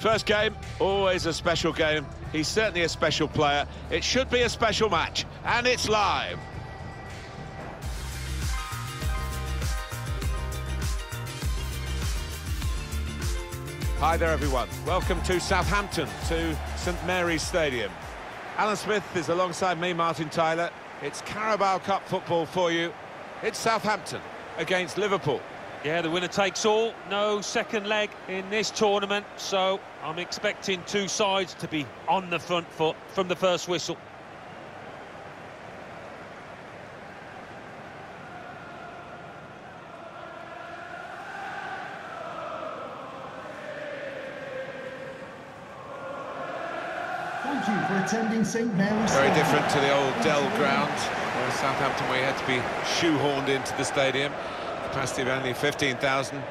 First game, always a special game. He's certainly a special player. It should be a special match, and it's live. Hi there, everyone. Welcome to Southampton, to St Mary's Stadium. Alan Smith is alongside me, Martin Tyler. It's Carabao Cup football for you. It's Southampton against Liverpool. Yeah, the winner takes all. No second leg in this tournament, so I'm expecting two sides to be on the front foot from the first whistle. Thank you for attending St Mary's Very different to the old Dell ground, where Southampton where you had to be shoehorned into the stadium. Capacity of only 15,000.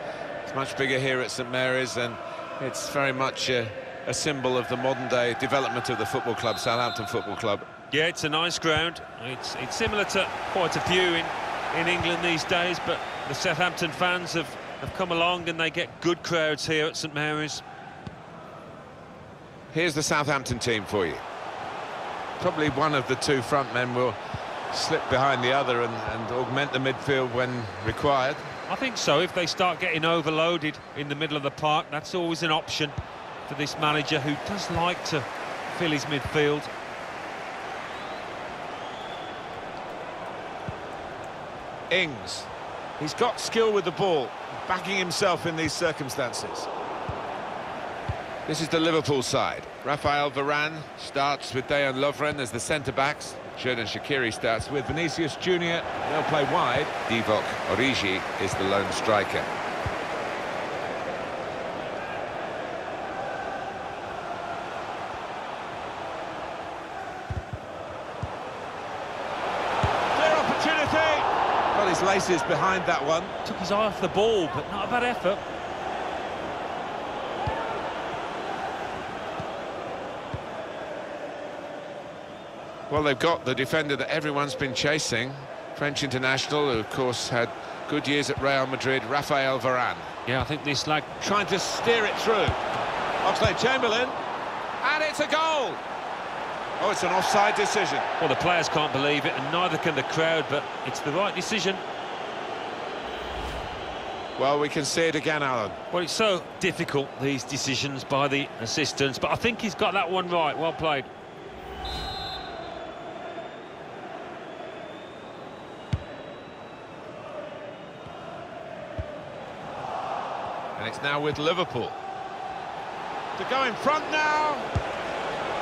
It's much bigger here at St Mary's, and it's very much a, a symbol of the modern-day development of the football club, Southampton Football Club. Yeah, it's a nice ground. It's it's similar to quite a few in, in England these days, but the Southampton fans have, have come along and they get good crowds here at St Mary's. Here's the Southampton team for you. Probably one of the two front men will slip behind the other and, and augment the midfield when required. I think so. If they start getting overloaded in the middle of the park, that's always an option for this manager who does like to fill his midfield. Ings. He's got skill with the ball, backing himself in these circumstances. This is the Liverpool side. Rafael Varane starts with Dejan Lovren as the centre-backs. Xherdan Shaqiri starts with Vinicius Junior. They'll play wide. Divock Origi is the lone striker. Clear opportunity! Got his laces behind that one. Took his eye off the ball, but not a bad effort. Well, they've got the defender that everyone's been chasing. French international, who of course had good years at Real Madrid, Rafael Varane. Yeah, I think this lad Trying to steer it through. Oxlade-Chamberlain, and it's a goal! Oh, it's an offside decision. Well, the players can't believe it, and neither can the crowd, but it's the right decision. Well, we can see it again, Alan. Well, it's so difficult, these decisions by the assistants, but I think he's got that one right. Well played. And it's now with Liverpool. To go in front now.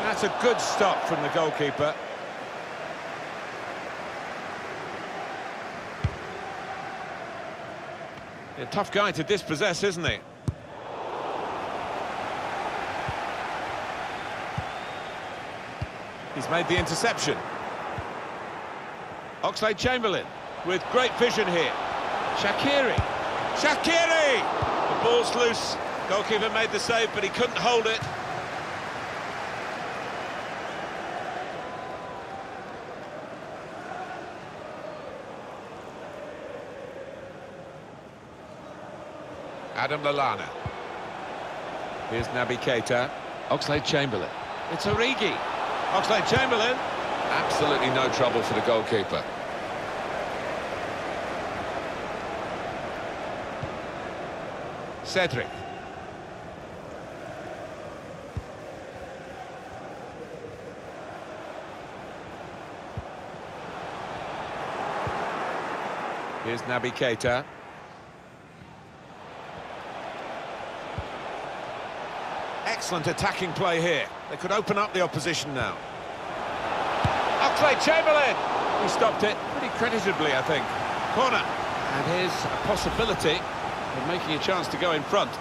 That's a good stop from the goalkeeper. A tough guy to dispossess, isn't he? He's made the interception. Oxlade-Chamberlain with great vision here. Shaqiri. Shaqiri! The ball's loose. Goalkeeper made the save, but he couldn't hold it. Adam Lallana. Here's Naby Keita. Oxlade-Chamberlain. It's Origi. Oxlade-Chamberlain. Absolutely no trouble for the goalkeeper. Cedric. Here's Naby Keita. Excellent attacking play here. They could open up the opposition now. Oxlade-Chamberlain! He stopped it pretty creditably, I think. Corner. And here's a possibility of making a chance to go in front.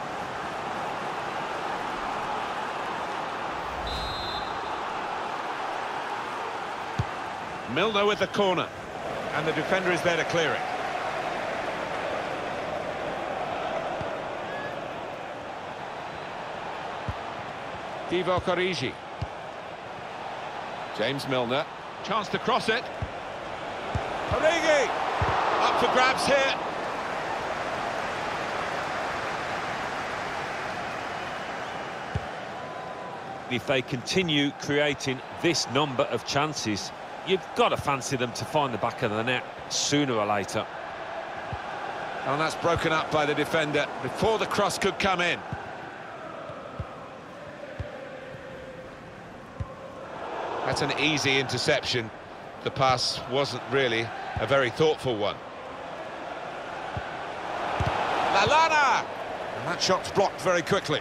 Milner with the corner. And the defender is there to clear it. Divock Origi. James Milner. Chance to cross it. Origi! Up for grabs here. If they continue creating this number of chances, you've got to fancy them to find the back of the net sooner or later. And that's broken up by the defender before the cross could come in. That's an easy interception. The pass wasn't really a very thoughtful one. Lallana! And that shot's blocked very quickly.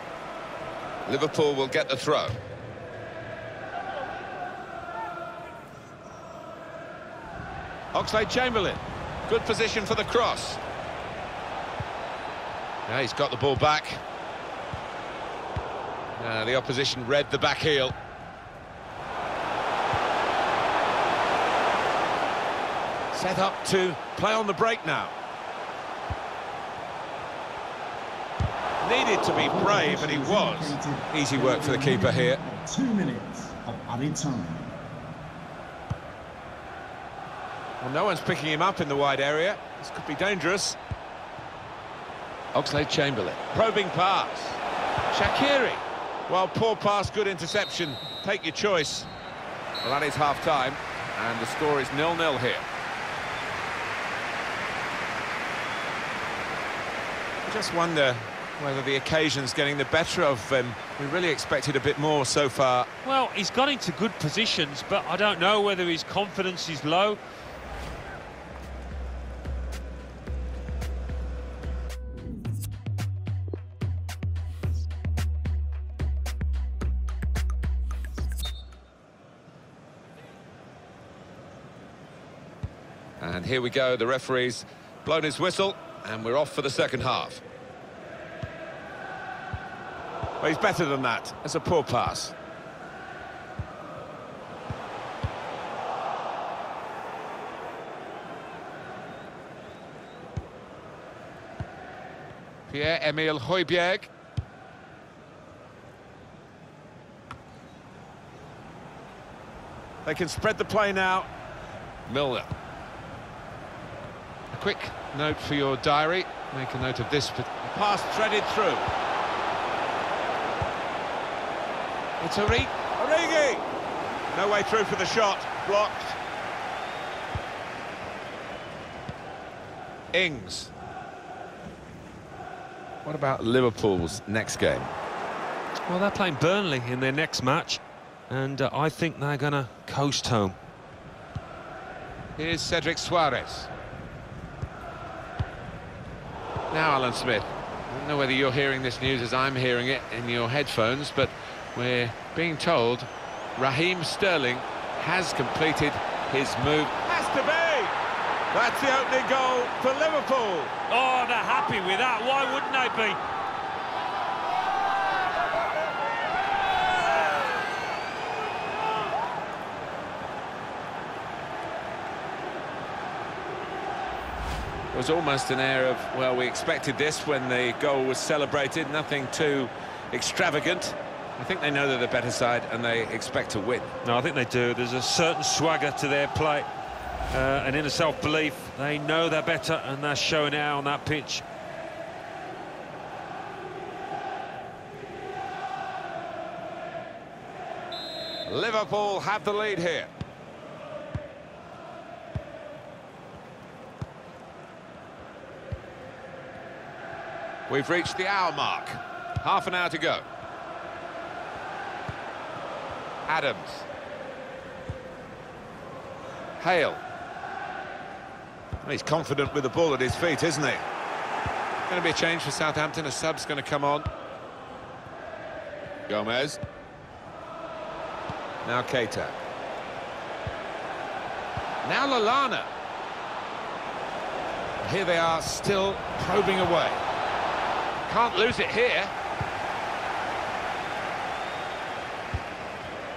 Liverpool will get the throw. Oxlade-Chamberlain. Good position for the cross. Now he's got the ball back. Uh, the opposition read the back heel. Set up to play on the break now. Needed to be brave, and he was. Easy work for the keeper here. Two minutes of added time. Well, no one's picking him up in the wide area. This could be dangerous. Oxlade-Chamberlain. Probing pass. Shaqiri. Well, poor pass, good interception. Take your choice. Well, that is half-time, and the score is nil-nil here. I just wonder whether the occasion's getting the better of him. We really expected a bit more so far. Well, he's got into good positions, but I don't know whether his confidence is low. And here we go, the referee's blown his whistle, and we're off for the second half. Well, he's better than that. It's a poor pass. Pierre-Emile Højbjerg. They can spread the play now. Milner. A quick note for your diary. Make a note of this. Pass threaded through. It's Origi. Origi! No way through for the shot. Blocked. Ings. What about Liverpool's next game? Well, they're playing Burnley in their next match, and uh, I think they're going to coast home. Here's Cedric Soares. Now Alan Smith. I don't know whether you're hearing this news as I'm hearing it in your headphones, but we're being told Raheem Sterling has completed his move. Has to be! That's the opening goal for Liverpool. Oh, they're happy with that. Why wouldn't they be? It was almost an air of, well, we expected this when the goal was celebrated. Nothing too extravagant. I think they know they're the better side and they expect to win. No, I think they do. There's a certain swagger to their play. Uh, and inner self-belief. They know they're better and they're showing it out on that pitch. Liverpool have the lead here. We've reached the hour mark. Half an hour to go. Adams. Hale. He's confident with the ball at his feet, isn't he? Going to be a change for Southampton. A sub's going to come on. Gomez. Now Keita. Now Lallana. Here they are, still probing away. Can't lose it here.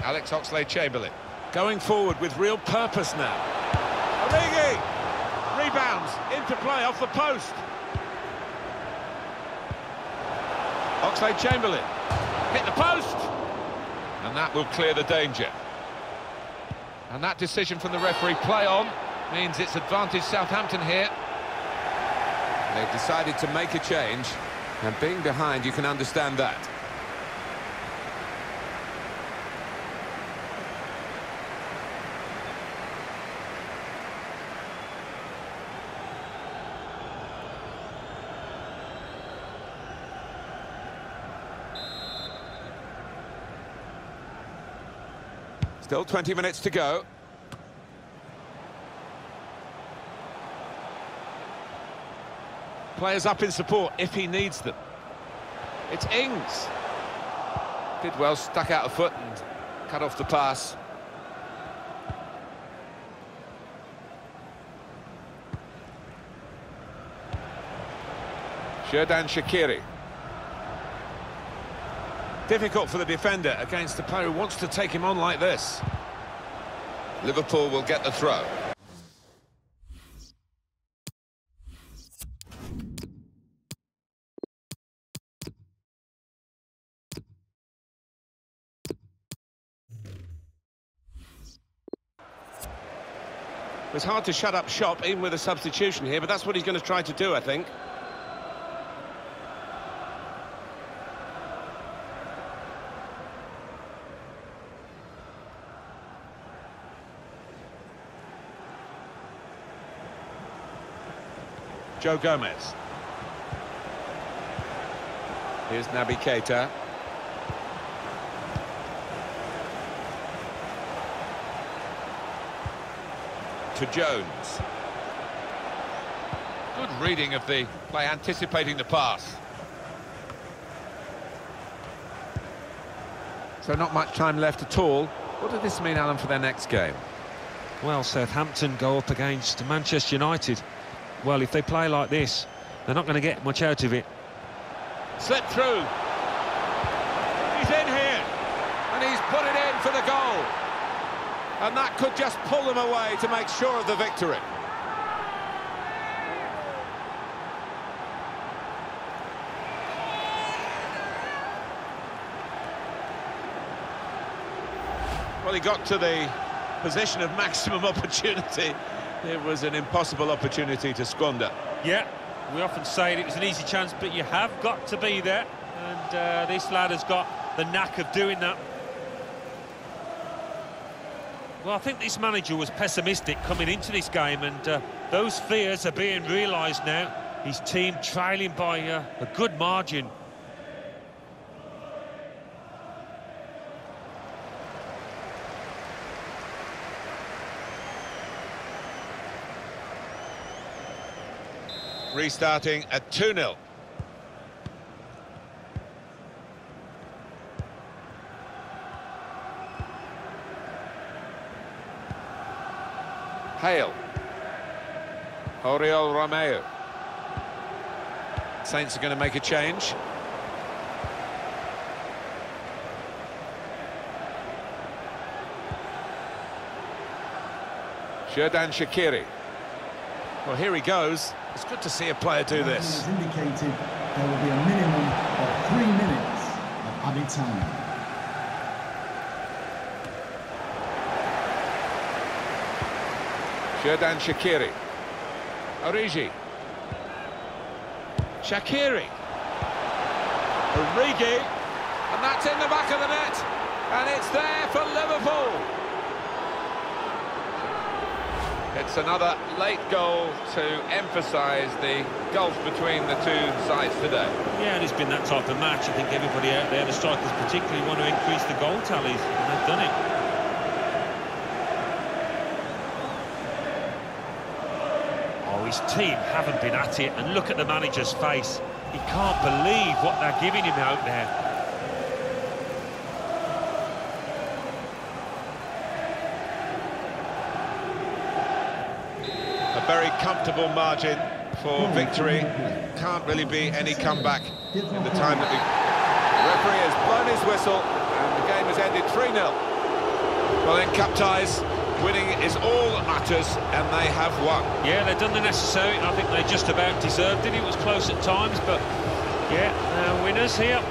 Alex Oxlade-Chamberlain going forward with real purpose now. Origi rebounds into play off the post. Oxlade-Chamberlain hit the post, and that will clear the danger. And that decision from the referee, play on, means it's advantage Southampton here. They've decided to make a change, and being behind, you can understand that. Still 20 minutes to go. Players up in support if he needs them. It's Ings. Did well, stuck out a foot and cut off the pass. Xherdan Shaqiri. Difficult for the defender against a player who wants to take him on like this. Liverpool will get the throw. It's hard to shut up shop, even with a substitution here, but that's what he's going to try to do, I think. Joe Gomez. Here's Naby Keita. To Jones. Good reading of the play, anticipating the pass. So not much time left at all. What does this mean, Alan, for their next game? Well, Southampton go up against Manchester United. Well, if they play like this, they're not going to get much out of it. Slipped through. He's in here. And he's put it in for the goal. And that could just pull them away to make sure of the victory. Well, he got to the position of maximum opportunity. It was an impossible opportunity to squander. Yeah, we often say it was an easy chance, but you have got to be there. And uh, this lad has got the knack of doing that. Well, I think this manager was pessimistic coming into this game, and uh, those fears are being realised now. His team trailing by uh, a good margin. Restarting at 2-0. Hale. Oriol Romeu. Saints are going to make a change. Xherdan Shaqiri. Well, here he goes. It's good to see a player do this. As indicated, there will be a minimum of three minutes of added time. Xherdan Shaqiri. Origi. Shaqiri. Origi. And that's in the back of the net. And it's there for Liverpool. It's another late goal to emphasise the gulf between the two sides today. Yeah, and it's been that type of match. I think everybody out there, the strikers particularly, want to increase the goal tallies, and they've done it. Oh, his team haven't been at it, and look at the manager's face. He can't believe what they're giving him out there. Very comfortable margin for victory. Can't really be any comeback in the time that we... The referee has blown his whistle and the game has ended 3-0. Well, in cup ties, winning is all that matters and they have won. Yeah, they've done the necessary. I think they just about deserved it. It was close at times, but yeah, uh, winners here.